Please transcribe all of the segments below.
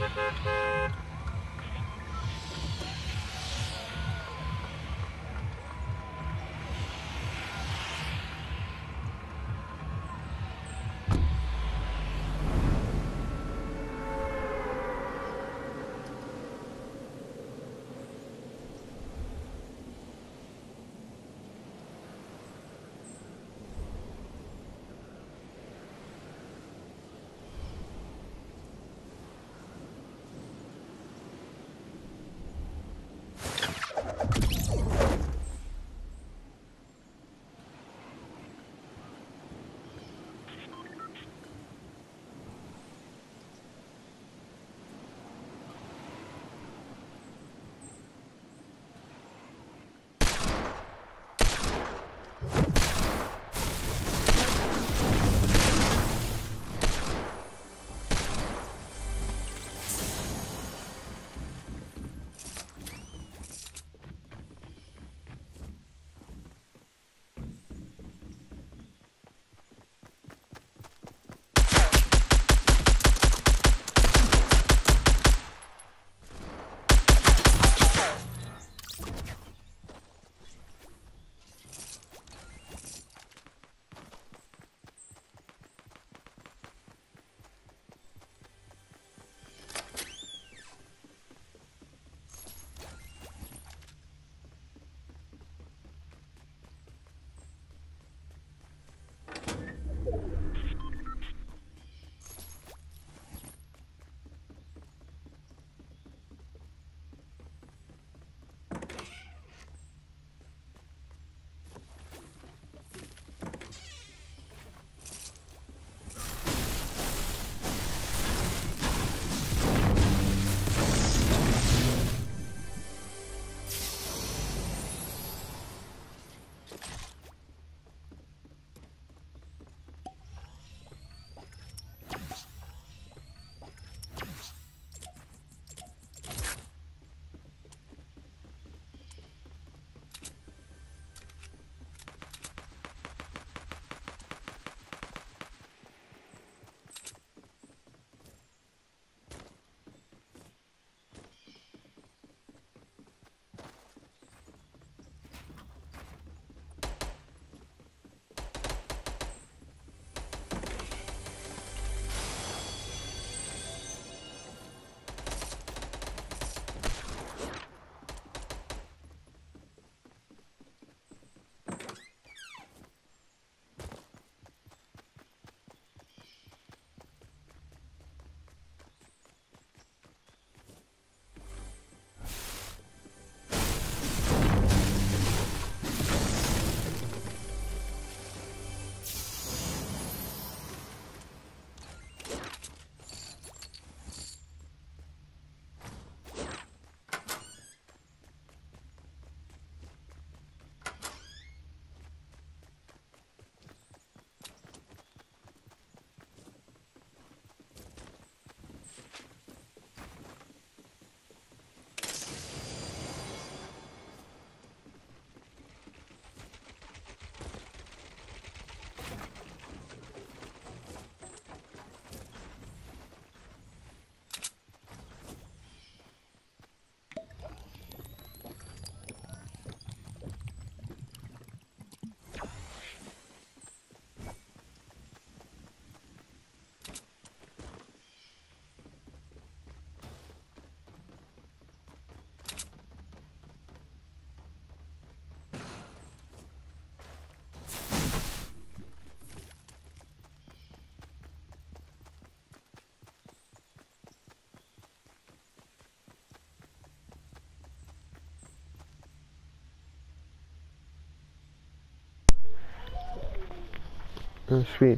I'll speak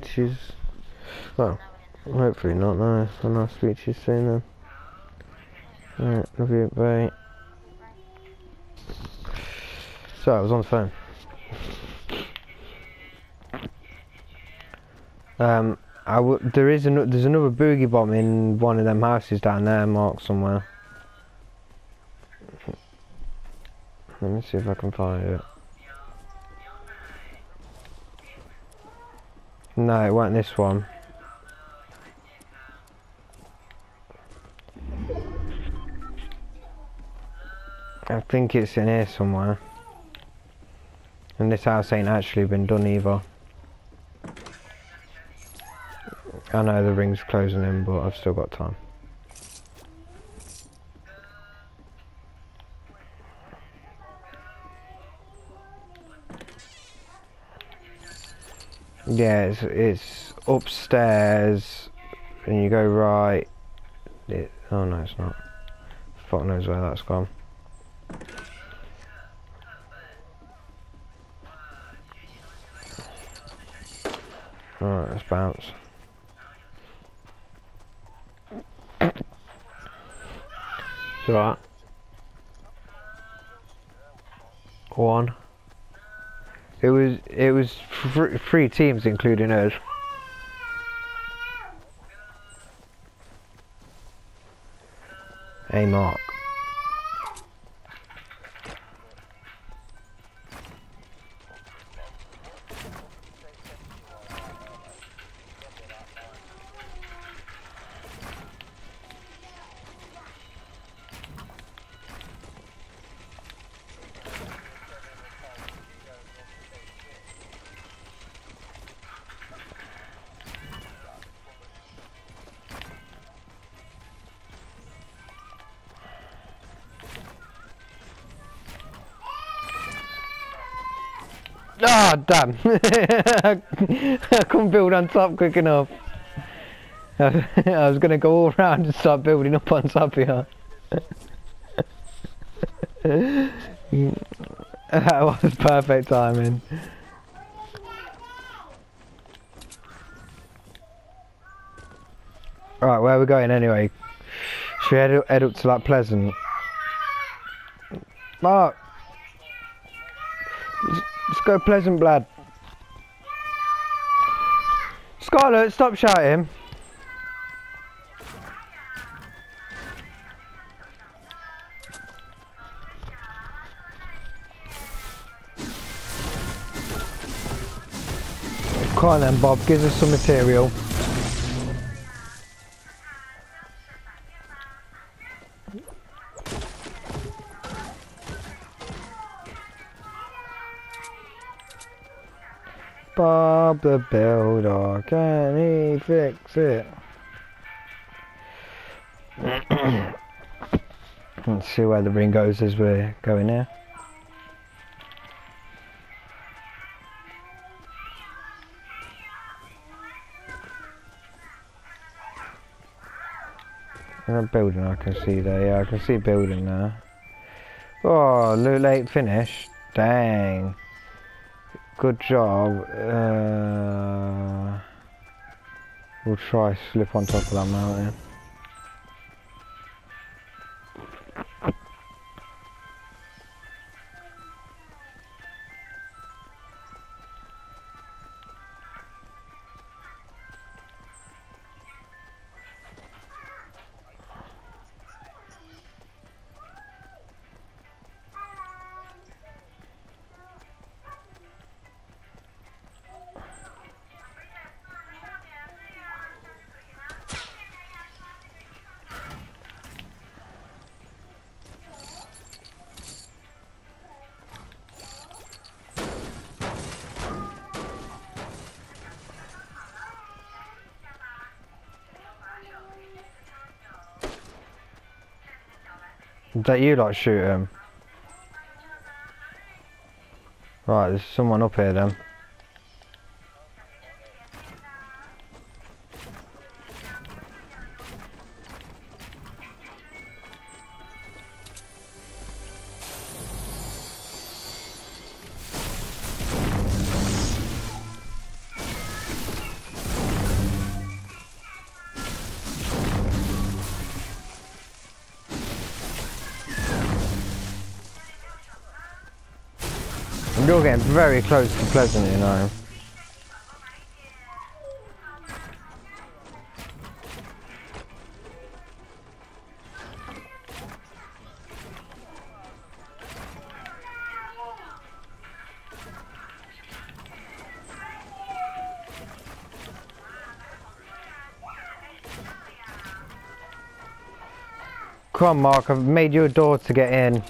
to you. Well, hopefully not. No, I'll speak you soon then. Alright, love you, bye. Sorry, I was on the phone. Um, I w there is an there's another boogie bomb in one of them houses down there, marked somewhere. Let me see if I can find it. No, it wasn't this one. I think it's in here somewhere. And this house ain't actually been done either. I know the ring's closing in, but I've still got time. Yeah, it's, it's upstairs, and you go right. It, oh no, it's not. Fuck knows where that's gone. Alright, let's bounce. It's alright. One. It was it was three teams including us. Hey Mark. Oh, damn. I couldn't build on top quick enough. I was going to go all around and start building up on top here. that was perfect timing. Right, where are we going anyway? Should we head, head up to that Pleasant? Mark! Let's go Pleasant Blood. Scarlet, stop shouting. Come on then Bob, give us some material. Bob the Builder, can he fix it? Let's see where the ring goes as we're going here. A building I can see there, yeah, I can see building there. Oh, Loot Lake finish. Dang. Good job. Uh, we'll try slip on top of that mountain. That you like shoot him? Right, there's someone up here then. Very close to Pleasant, you know. Come on, Mark, I've made you a door to get in.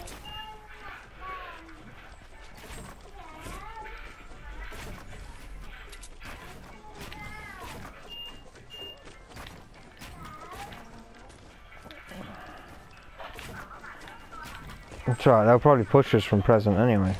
It's alright, they'll probably push us from present anyway.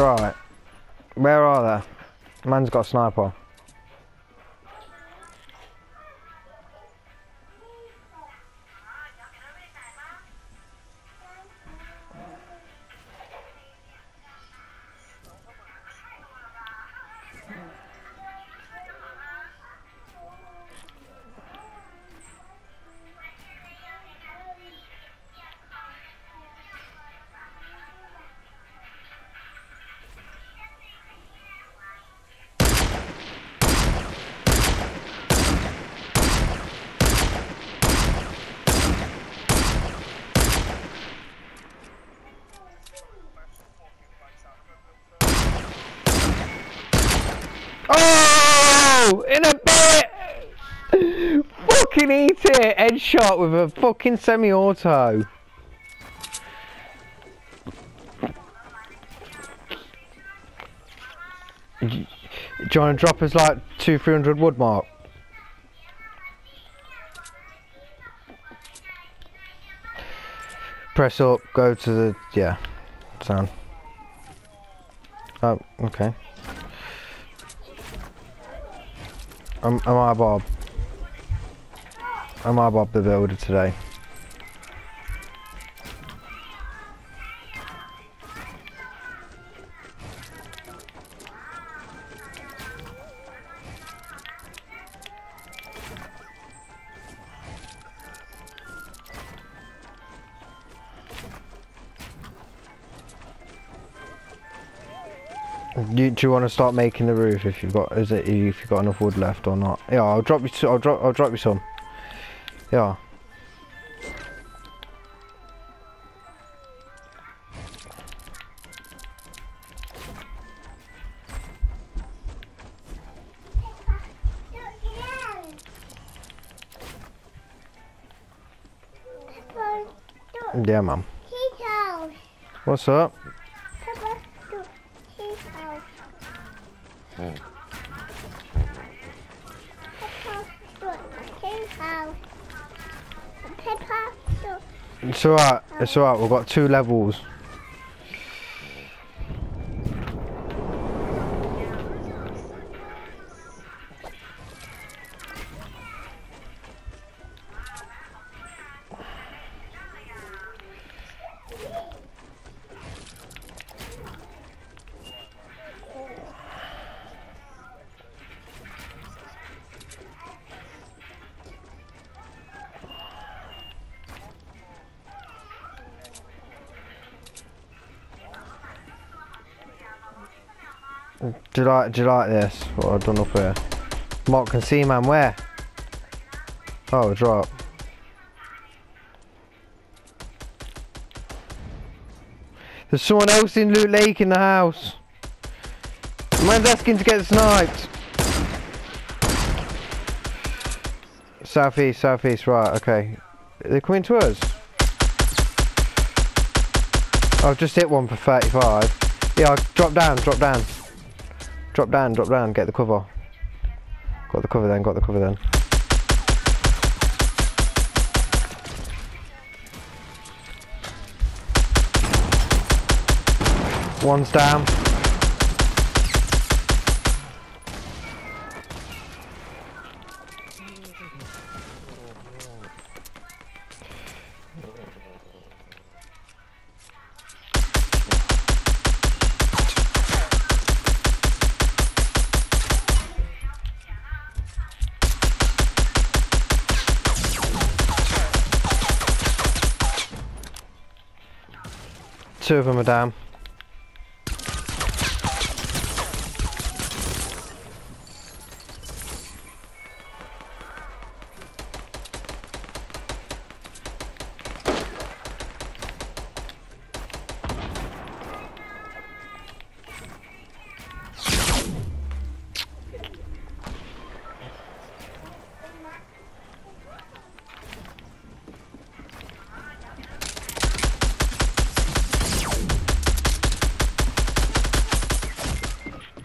Right. Where are they? Man's got a sniper. Eat it! Headshot with a fucking semi-auto. You to drop us like two, three hundred wood mark? Press up, go to the, yeah, sound. Oh, okay. Am, am I Bob? Am I Bob the Builder today? Do, do you want to start making the roof if you've got is it if you've got enough wood left or not? Yeah, I'll drop you. I'll drop. I'll drop you some. Yeah. Yeah, mum. What's up? It's alright. It's alright. We've got two levels. Do you like? Do you like this? What I've done up here? Mark can see, man. Where? Oh, drop. There's someone else in Loot Lake in the house. Man's asking to get sniped. Southeast, southeast, right, okay. They're coming to us. I've just hit one for 35. Yeah, drop down, drop down. Drop down, drop down, get the cover. Got the cover then, got the cover then. One's down. Two of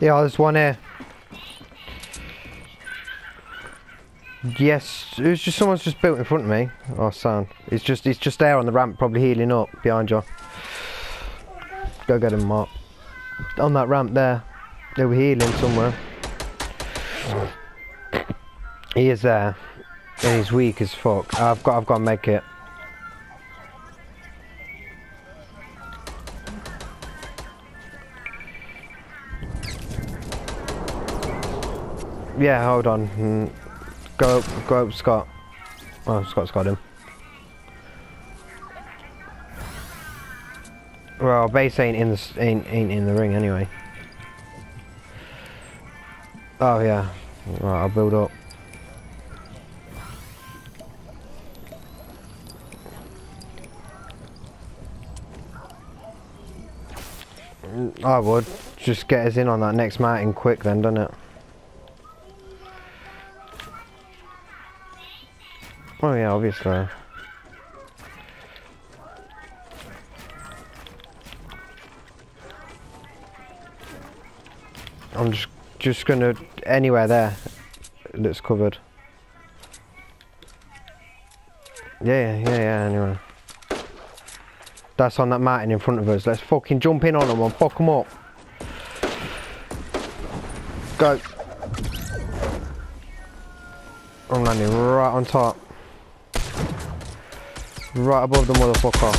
Yeah, there's one here. Yes, it was just someone's just built in front of me. Oh, sound. He's just he's just there on the ramp, probably healing up behind you. Go get him, Mark. On that ramp there, they were healing somewhere. He is there, and he's weak as fuck. I've got I've got to make it. Yeah, hold on. Mm, Go up, go up, Scott. Oh, Scott's got him. Well, base ain't in the ain't ain't in the ring anyway. Oh yeah. Right, I'll build up. Mm, I would just get us in on that next mountain quick then, doesn't it? Oh yeah, obviously. I'm just just gonna anywhere there that's covered. Yeah, yeah, yeah, yeah, anyway. That's on that mountain in front of us. Let's fucking jump in on them and fuck them up. Go. I'm landing right on top. Right above the motherfucker.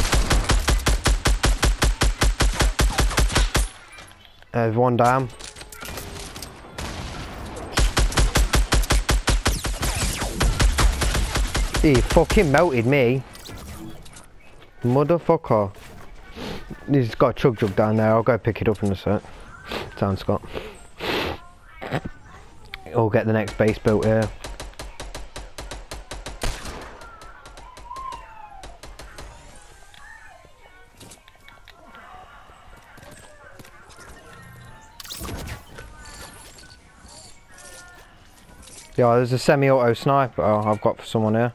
There's one down. He fucking melted me. Motherfucker. He's got a chug jug down there. I'll go pick it up in a sec. Sound Scott. I'll get the next base built here. Yeah, there's a semi-auto sniper oh, I've got for someone here.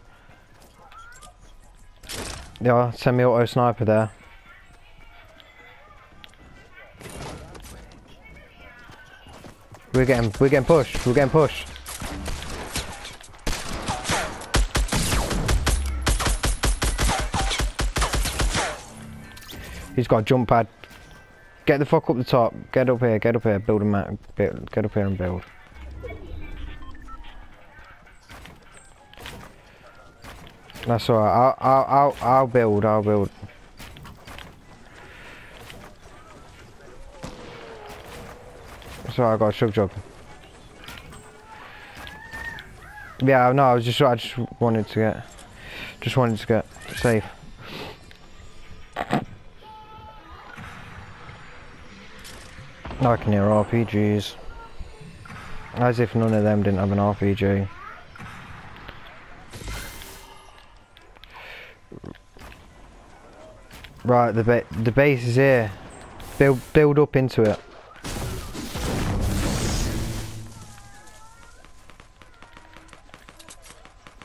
Yeah, semi-auto sniper there. We're getting, we're getting pushed. We're getting pushed. He's got a jump pad. Get the fuck up the top. Get up here. Get up here. Build a. Get, get up here and build. That's alright. I'll, I'll, I'll, I'll build. I'll build. Sorry, I got a chug jug. Yeah, no, I was just, I just wanted to get, just wanted to get safe. I can hear RPGs. As if none of them didn't have an RPG. Right, the ba the base is here. Build build up into it.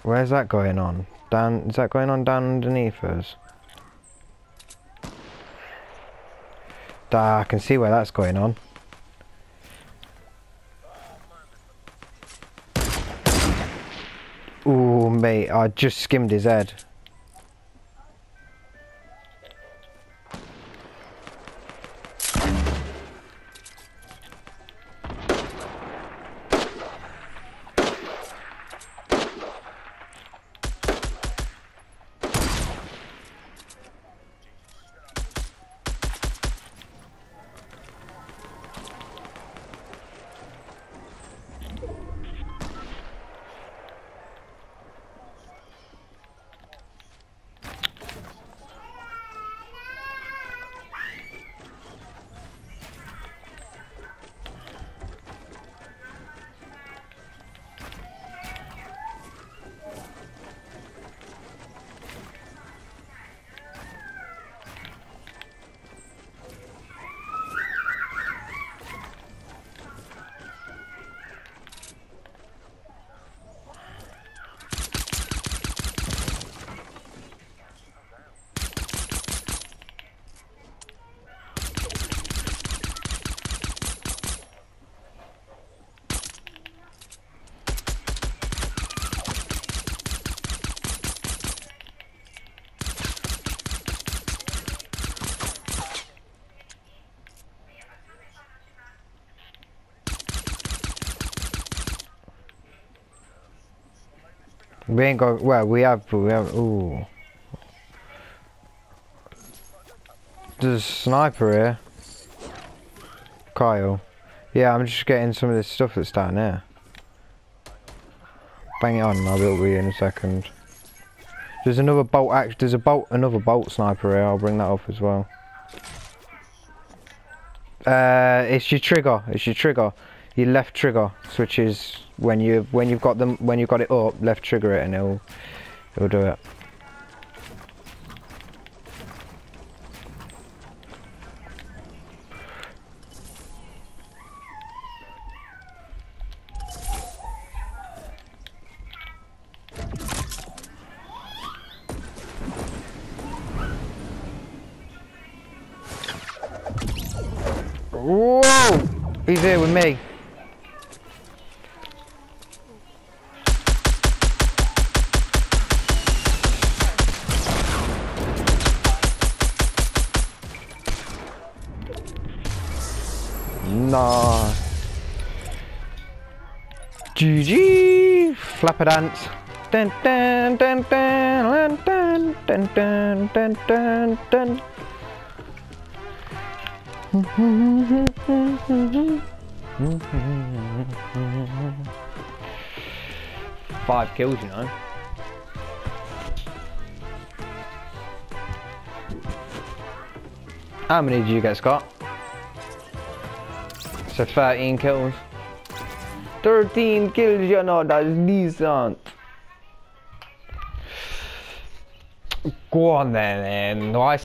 Where's that going on? Down is that going on down underneath us? Ah, I can see where that's going on. Ooh, mate, I just skimmed his head. We ain't got. Well, we have, we have. Ooh. There's a sniper here. Kyle. Yeah, I'm just getting some of this stuff that's down there. Bang it on, I'll be with you in a second. There's another bolt. Act. There's a bolt. Another bolt sniper here. I'll bring that up as well. Uh, it's your trigger. It's your trigger. Your left trigger switches when you when you've got them when you've got it up. Left trigger it, and it'll it'll do it. Nah. GG! Flapper dance. Dun dun dun dun dun dun dun dun dun dun. Five kills, you know. How many did you get, Scott? So 13 kills. 13 kills, you know, that's decent. Go on then, and why